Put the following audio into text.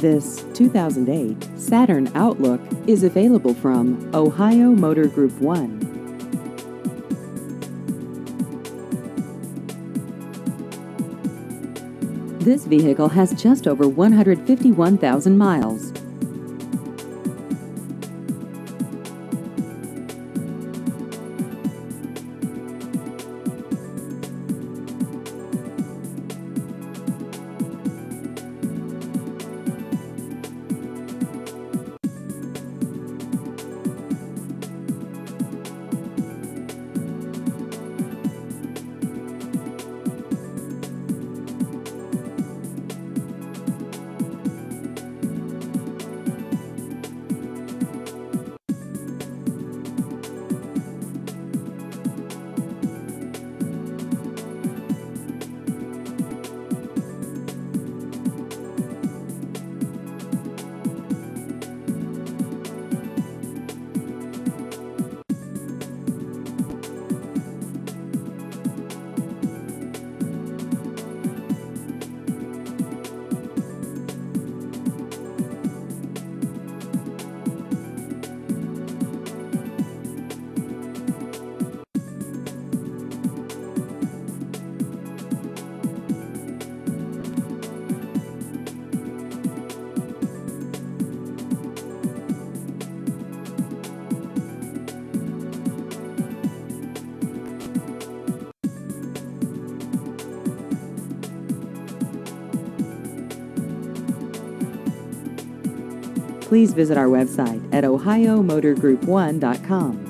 This 2008 Saturn Outlook is available from Ohio Motor Group 1. This vehicle has just over 151,000 miles. Please visit our website at ohiomotorgroup1.com.